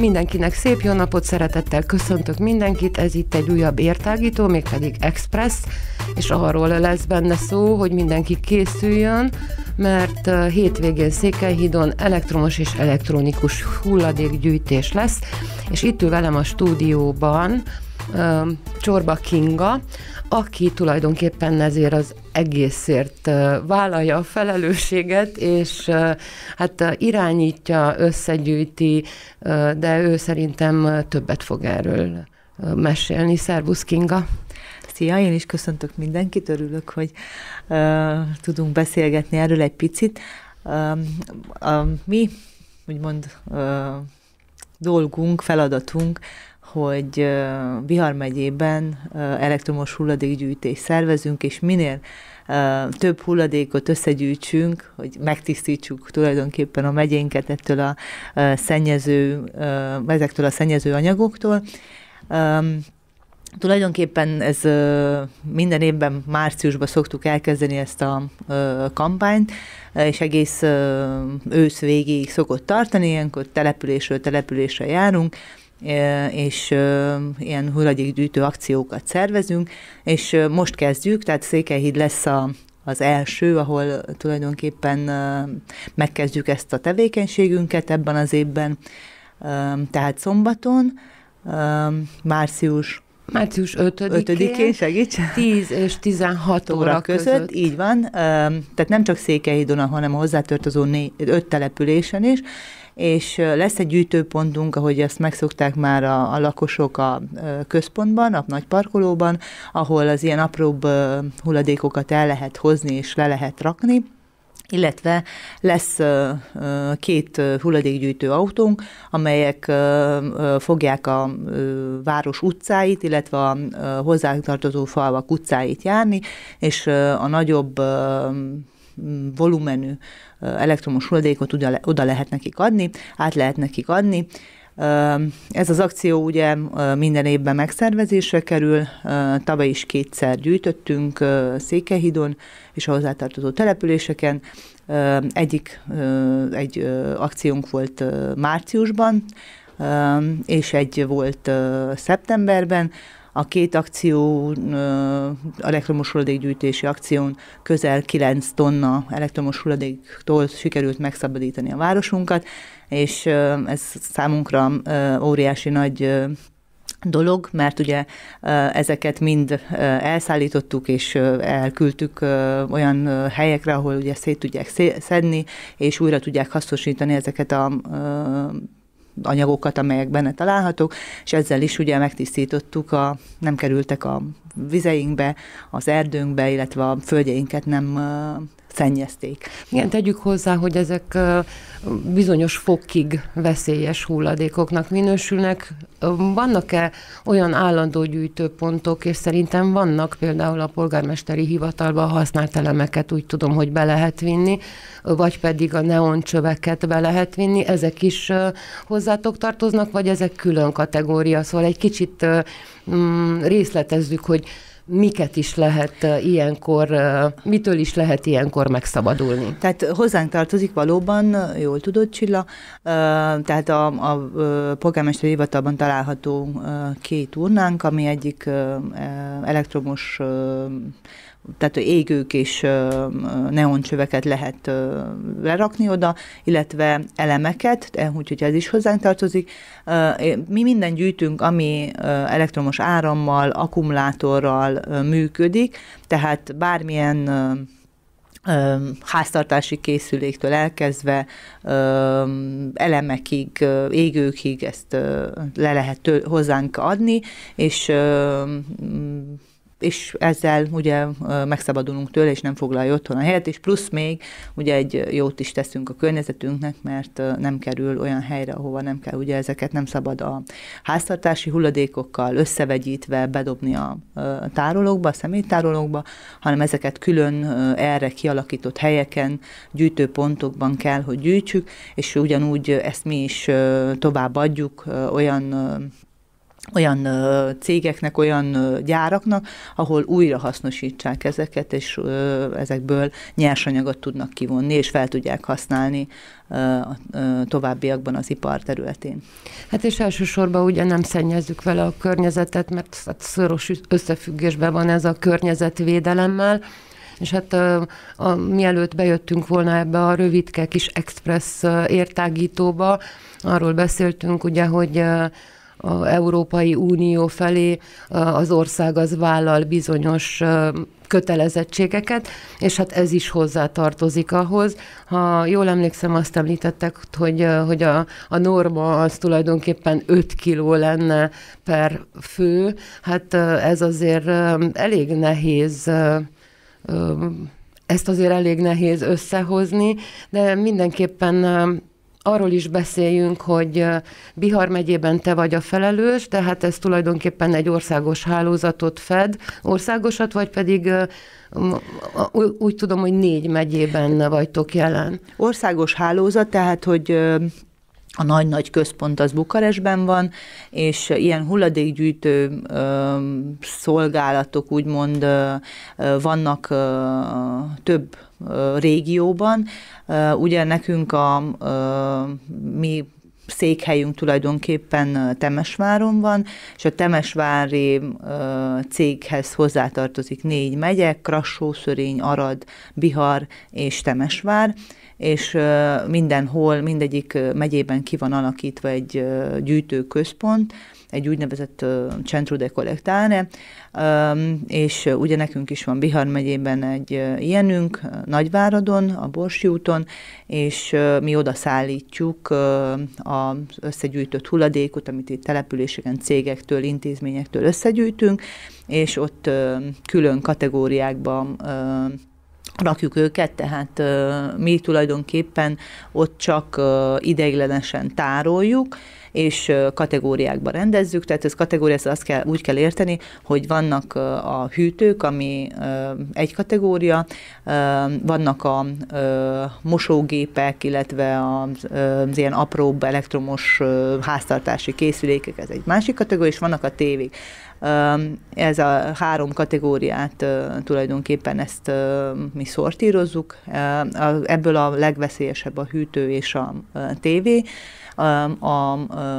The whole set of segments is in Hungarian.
Mindenkinek szép jó napot, szeretettel köszöntök mindenkit, ez itt egy újabb értágító, mégpedig Express, és arról lesz benne szó, hogy mindenki készüljön, mert hétvégén Székelyhídon elektromos és elektronikus hulladékgyűjtés lesz, és itt ül velem a stúdióban Csorba Kinga, aki tulajdonképpen ezért az egészért vállalja a felelősséget, és hát irányítja, összegyűjti, de ő szerintem többet fog erről mesélni. Szervusz Kinga! Szia, én is köszöntök mindenkit, örülök, hogy uh, tudunk beszélgetni erről egy picit. Uh, a mi, úgymond, uh, dolgunk, feladatunk hogy Bihar megyében elektromos hulladékgyűjtést szervezünk, és minél több hulladékot összegyűjtsünk, hogy megtisztítsuk tulajdonképpen a megyénket ettől a szennyező, ezektől a szennyező anyagoktól. Tulajdonképpen ez minden évben márciusban szoktuk elkezdeni ezt a kampányt, és egész ősz végéig szokott tartani, ilyenkor településről településre járunk, és ilyen hulladékgyűjtő akciókat szervezünk, és most kezdjük, tehát Székelyhíd lesz a, az első, ahol tulajdonképpen megkezdjük ezt a tevékenységünket ebben az évben, tehát szombaton, március Március 5-én, 5 segíts. 10 és 16 óra, óra között. között. Így van, tehát nem csak Székelyhídon, hanem a hozzátartozó 5 településen is, és lesz egy gyűjtőpontunk, ahogy ezt megszokták már a, a lakosok a központban, a nagy parkolóban, ahol az ilyen apróbb hulladékokat el lehet hozni és le lehet rakni, illetve lesz két hulladékgyűjtő autónk, amelyek fogják a város utcáit, illetve a hozzátartozó falvak utcáit járni, és a nagyobb volumenű elektromos hulladékot oda, lehet nekik adni, át lehet nekik adni. Ez az akció ugye minden évben megszervezésre kerül, tavaly is kétszer gyűjtöttünk Székelyhidon és a hozzátartozó településeken. Egyik egy akciónk volt márciusban, és egy volt szeptemberben, a két akció, elektromos hulladékgyűjtési akción közel 9 tonna elektromos hulladéktól sikerült megszabadítani a városunkat, és ez számunkra óriási nagy dolog, mert ugye ezeket mind elszállítottuk és elküldtük olyan helyekre, ahol ugye szét tudják szedni, és újra tudják hasznosítani ezeket a anyagokat, amelyek benne találhatók, és ezzel is ugye megtisztítottuk, a, nem kerültek a vizeinkbe, az erdőnkbe, illetve a földjeinket nem szennyezték. Igen, tegyük hozzá, hogy ezek bizonyos fokig veszélyes hulladékoknak minősülnek. Vannak-e olyan állandó gyűjtőpontok, és szerintem vannak például a polgármesteri hivatalban használt elemeket úgy tudom, hogy be lehet vinni, vagy pedig a neoncsöveket be lehet vinni, ezek is hozzátok tartoznak, vagy ezek külön kategória? Szóval egy kicsit mm, részletezzük, hogy miket is lehet ilyenkor, mitől is lehet ilyenkor megszabadulni? Tehát hozzánk tartozik valóban, jól tudod Csilla, tehát a, a polgármester hivatalban található két urnánk, ami egyik elektromos tehát égők és neoncsöveket lehet lerakni oda, illetve elemeket, úgyhogy ez is hozzánk tartozik. Mi minden gyűjtünk, ami elektromos árammal, akkumulátorral működik, tehát bármilyen háztartási készüléktől elkezdve elemekig, égőkig ezt le lehet hozzánk adni, és és ezzel ugye megszabadulunk tőle, és nem foglalja otthon a helyet, és plusz még ugye egy jót is teszünk a környezetünknek, mert nem kerül olyan helyre, ahova nem kell, ugye ezeket nem szabad a háztartási hulladékokkal összevegyítve bedobni a tárolókba, a személytárolókba, hanem ezeket külön erre kialakított helyeken, gyűjtőpontokban kell, hogy gyűjtsük, és ugyanúgy ezt mi is tovább adjuk olyan olyan cégeknek, olyan gyáraknak, ahol újra hasznosítsák ezeket, és ezekből nyersanyagot tudnak kivonni, és fel tudják használni továbbiakban az ipar területén. Hát és elsősorban ugye nem szennyezzük vele a környezetet, mert hát szoros összefüggésben van ez a környezetvédelemmel, és hát a, a, mielőtt bejöttünk volna ebbe a rövidke kis express értágítóba, arról beszéltünk ugye, hogy a Európai Unió felé az ország az vállal bizonyos kötelezettségeket, és hát ez is hozzá tartozik ahhoz. Ha jól emlékszem, azt említettek, hogy, hogy a, a norma az tulajdonképpen 5 kiló lenne per fő, hát ez azért elég nehéz ezt azért elég nehéz összehozni, de mindenképpen arról is beszéljünk, hogy Bihar megyében te vagy a felelős, de hát ez tulajdonképpen egy országos hálózatot fed, országosat, vagy pedig úgy tudom, hogy négy megyében vagytok jelen. Országos hálózat, tehát hogy a nagy-nagy központ az Bukarestben van, és ilyen hulladékgyűjtő ö, szolgálatok úgymond ö, vannak ö, több ö, régióban. Ö, ugye nekünk a ö, mi székhelyünk tulajdonképpen Temesváron van, és a Temesvári céghez hozzátartozik négy megye, Krassó, Szörény, Arad, Bihar és Temesvár, és mindenhol, mindegyik megyében ki van alakítva egy gyűjtőközpont, egy úgynevezett Centro de Collectare, és ugye nekünk is van Bihar megyében egy ilyenünk, Nagyváradon, a Borsi úton, és mi oda szállítjuk az összegyűjtött hulladékot, amit itt településeken, cégektől, intézményektől összegyűjtünk, és ott külön kategóriákban rakjuk őket, tehát mi tulajdonképpen ott csak ideiglenesen tároljuk, és kategóriákba rendezzük, tehát ez kategória, ezt azt kell, úgy kell érteni, hogy vannak a hűtők, ami egy kategória, vannak a mosógépek, illetve az, az ilyen apróbb elektromos háztartási készülékek, ez egy másik kategória, és vannak a tévék. Ez a három kategóriát tulajdonképpen ezt mi szortírozzuk. Ebből a legveszélyesebb a hűtő és a tévé. A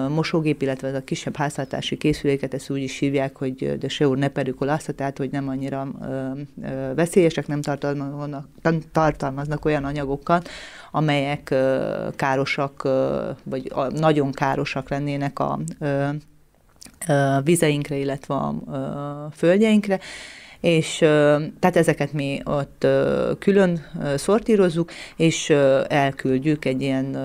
mosógép, illetve a kisebb háztartási készüléket, ezt úgy is hívják, hogy de se úr ne perikulászta, tehát hogy nem annyira veszélyesek, nem tartalmaznak, tartalmaznak olyan anyagokat, amelyek károsak, vagy nagyon károsak lennének a vizeinkre, illetve a földjeinkre, és tehát ezeket mi ott külön szortírozzuk, és elküldjük egy ilyen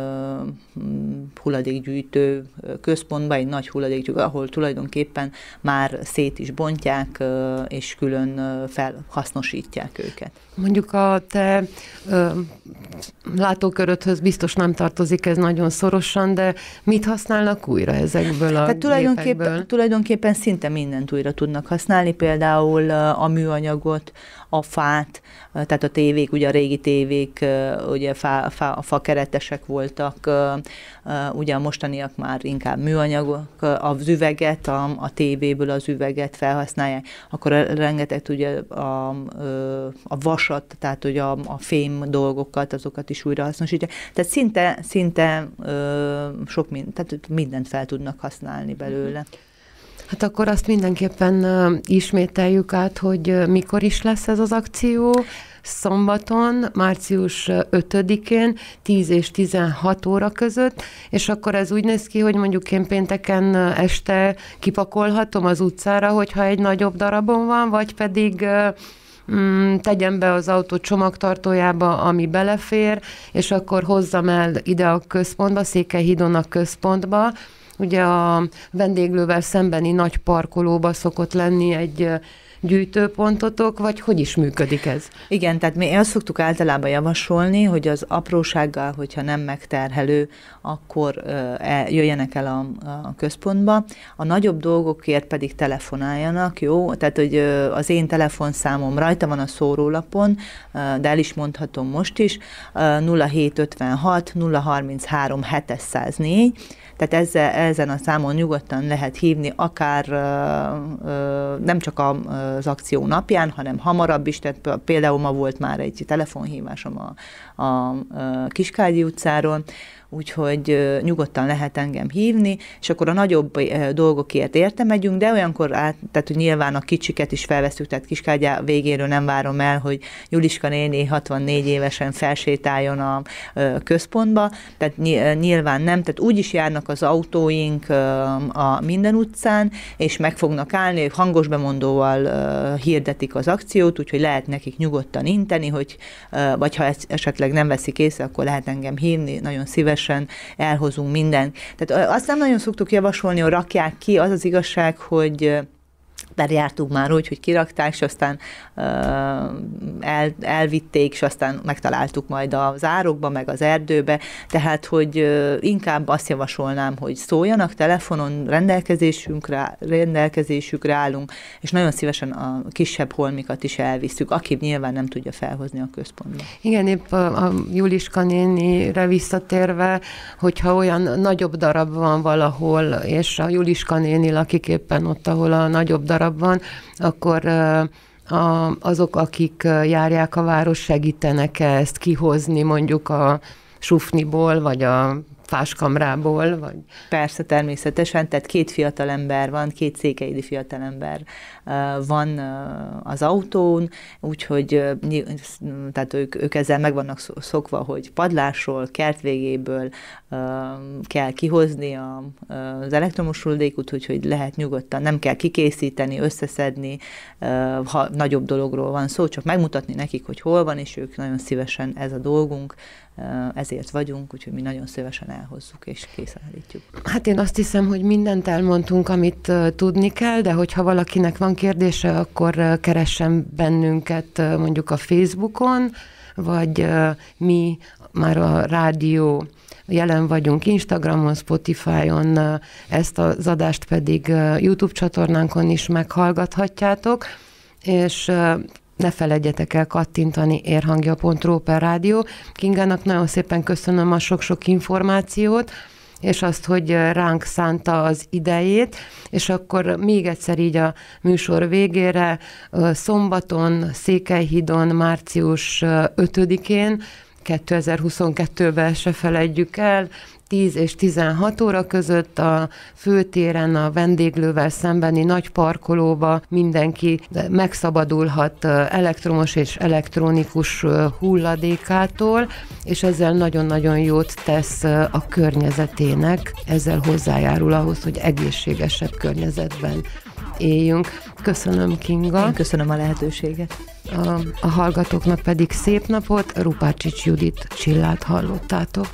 hulladékgyűjtő központba, egy nagy hulladékgyűjtő, ahol tulajdonképpen már szét is bontják, és külön felhasznosítják őket. Mondjuk a te ö, látóköröthöz biztos nem tartozik ez nagyon szorosan, de mit használnak újra ezekből a Tehát tulajdonképpen, tulajdonképpen szinte mindent újra tudnak használni, például a műanyagot, a fát, tehát a tévék, ugye a régi tévék, ugye fa, fa, a fakeretesek voltak, ugye a mostaniak már inkább műanyagok, az üveget, a, a tévéből az üveget felhasználják, akkor rengeteg ugye a, a vasat, tehát ugye a, a fém dolgokat, azokat is újra hasznosítják. Tehát szinte, szinte sok mind, tehát mindent fel tudnak használni belőle. Hát akkor azt mindenképpen ismételjük át, hogy mikor is lesz ez az akció. Szombaton, március 5-én, 10 és 16 óra között, és akkor ez úgy néz ki, hogy mondjuk én pénteken este kipakolhatom az utcára, hogyha egy nagyobb darabon van, vagy pedig mm, tegyem be az autó csomagtartójába, ami belefér, és akkor hozzam el ide a központba, Székelyhídon a központba, Ugye a vendéglővel szembeni nagy parkolóba szokott lenni egy gyűjtőpontotok, vagy hogy is működik ez? Igen, tehát mi azt szoktuk általában javasolni, hogy az aprósággal, hogyha nem megterhelő, akkor uh, jöjjenek el a, a központba. A nagyobb dolgokért pedig telefonáljanak, jó? Tehát, hogy az én telefonszámom rajta van a szórólapon, de el is mondhatom most is, uh, 0756 033 704, tehát ezzel, ezen a számon nyugodtan lehet hívni, akár nem csak az akció napján, hanem hamarabb is, tehát például ma volt már egy telefonhívásom a, a Kiskágyi utcáról, úgyhogy nyugodtan lehet engem hívni, és akkor a nagyobb dolgokért érte megyünk, de olyankor át, tehát hogy nyilván a kicsiket is felveszünk, tehát Kiskágyá végéről nem várom el, hogy Juliska néni 64 évesen felsétáljon a központba, tehát nyilván nem, tehát úgy is járnak az autóink a minden utcán, és meg fognak állni, hangos bemondóval hirdetik az akciót, úgyhogy lehet nekik nyugodtan inteni, hogy, vagy ha esetleg nem veszik észre, akkor lehet engem hívni, nagyon szívesen elhozunk mindent. Tehát azt nem nagyon szoktuk javasolni, hogy rakják ki, az az igazság, hogy jártunk már úgy, hogy kirakták, és aztán el, elvitték, és aztán megtaláltuk majd az árokba, meg az erdőbe, tehát, hogy inkább azt javasolnám, hogy szóljanak telefonon, rendelkezésünkre, rendelkezésükre állunk, és nagyon szívesen a kisebb holmikat is elviszük, aki nyilván nem tudja felhozni a központba. Igen, épp a, a Juliska nénire visszatérve, hogyha olyan nagyobb darab van valahol, és a Juliska néni lakik éppen ott, ahol a nagyobb darab darab van, akkor a, azok, akik járják a város, segítenek ezt kihozni mondjuk a sufniból, vagy a fáskamrából? Vagy... Persze, természetesen, tehát két fiatal ember van, két székeidi fiatal ember van az autón, úgyhogy tehát ők, ők ezzel meg vannak szokva, hogy padlásról, kert végéből kell kihozni a, az elektromos huldékot, úgyhogy lehet nyugodtan, nem kell kikészíteni, összeszedni, ha nagyobb dologról van szó, csak megmutatni nekik, hogy hol van, és ők nagyon szívesen ez a dolgunk, ezért vagyunk, úgyhogy mi nagyon szívesen elhozzuk és készenlítjük. Hát én azt hiszem, hogy mindent elmondtunk, amit tudni kell, de hogyha valakinek van kérdése, akkor keressen bennünket mondjuk a Facebookon, vagy mi már a rádió jelen vagyunk Instagramon, Spotify-on, ezt az adást pedig YouTube csatornánkon is meghallgathatjátok, és ne feledjetek el kattintani érhangja.ro per rádió. Kingának nagyon szépen köszönöm a sok-sok információt, és azt, hogy ránk szánta az idejét, és akkor még egyszer így a műsor végére, szombaton, Székelyhidon, március 5-én, 2022-ben se feledjük el, 10 és 16 óra között a főtéren a vendéglővel szembeni nagy parkolóba mindenki megszabadulhat elektromos és elektronikus hulladékától, és ezzel nagyon-nagyon jót tesz a környezetének, ezzel hozzájárul ahhoz, hogy egészségesebb környezetben éljünk. Köszönöm, Kinga. Én köszönöm a lehetőséget a hallgatóknak pedig szép napot, Rupácsics Judit Csillát hallottátok.